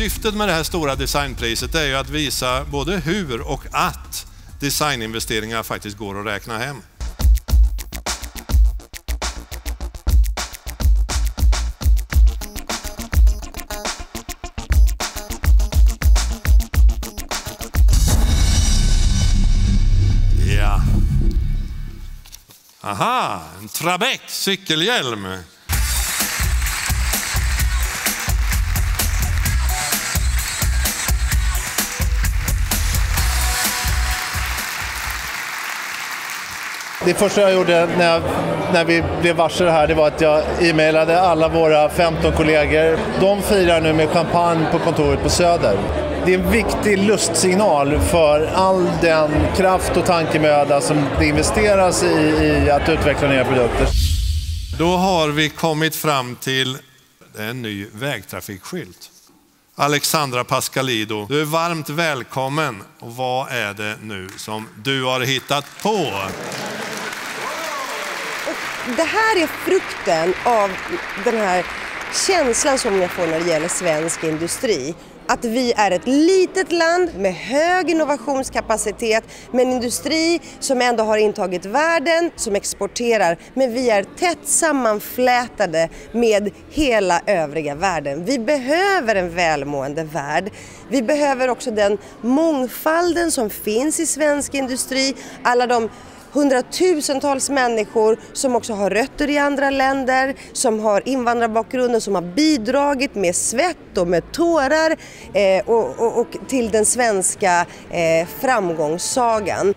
syftet med det här stora designpriset är ju att visa både hur och att designinvesteringar faktiskt går att räkna hem. Ja. Aha, en Trabec cykelhjälm. Det första jag gjorde när, jag, när vi blev varse det här det var att jag e-mailade alla våra 15 kollegor. De firar nu med champagne på kontoret på Söder. Det är en viktig lustsignal för all den kraft och tankemöda som det investeras i, i att utveckla nya produkter. Då har vi kommit fram till en ny vägtrafikskylt. Alexandra Pascalido, du är varmt välkommen. Och vad är det nu som du har hittat på? Det här är frukten av den här känslan som jag får när det gäller svensk industri. Att vi är ett litet land med hög innovationskapacitet, med en industri som ändå har intagit världen, som exporterar, men vi är tätt sammanflätade med hela övriga världen. Vi behöver en välmående värld. Vi behöver också den mångfalden som finns i svensk industri, alla de hundratusentals människor som också har rötter i andra länder, som har invandrarbakgrund och som har bidragit med svett och med tårar eh, och, och, och, till den svenska eh, framgångssagan.